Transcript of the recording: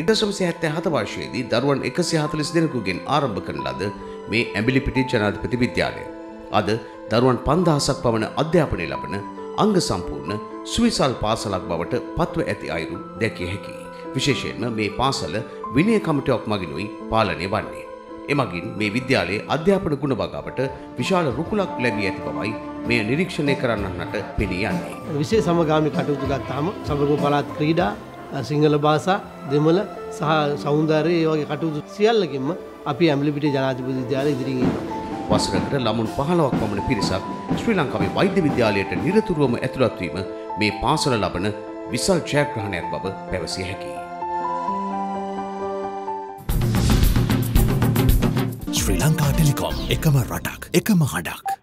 එක්දශමසි හැත්තෑ හත වර්ෂයේදී දරුවන් එකසි හතලිස් දෙනෙකුගෙන් ආරම්භ කරන ලද මේ ඇඹිලිපිටි ජනාධිපති විද්‍යාලය. අද දරුවන් පන්දහසක් පවන අධ්‍යාපනය ලබන අංග සම්පූර්ණ සුවිසල් පාසලක් බවට පත්ව ඇති අයුරු දැකිය හැකි. විශේෂයෙන්ම මේ පාසල විනය කමිටුවක් මගිනුයි පාලනය වන්නේ. එමගින් මේ විද්‍යාලයේ අධ්‍යාපන ගුණ වගාවට විශාල රුකුලක් ලැබී ඇති බවයි මෙය නිරීක්ෂණය කරන්නට පෙනී යන්නේ. විශේ සමගාමි කටයුතු ගත්තාම සමග පළාත් ක්‍රීඩා සිංහල භාෂා දෙමළ සහ සෞන්දර්ය ඒ වගේ කටයුතු සියල්ලකින්ම අපි ඇම්ලිපිට ජනාධිපති විද්‍යාලය ඉදිරියෙන් ඉන්නවා. වසරකට ළමුන් පහළවක් පමණ පිරිසක් ශ්‍රී ලංකාවේ වෛද්‍ය විද්‍යාලයට නිරතුරුවම ඇතුළත්වීම මේ පාසල ලබන විසල් ජයග්‍රහණයක් බව පැවසිය හැකියි. ශ්‍රී ලංකා ටෙලිකොම් එකම රටක් එකම හඩක්.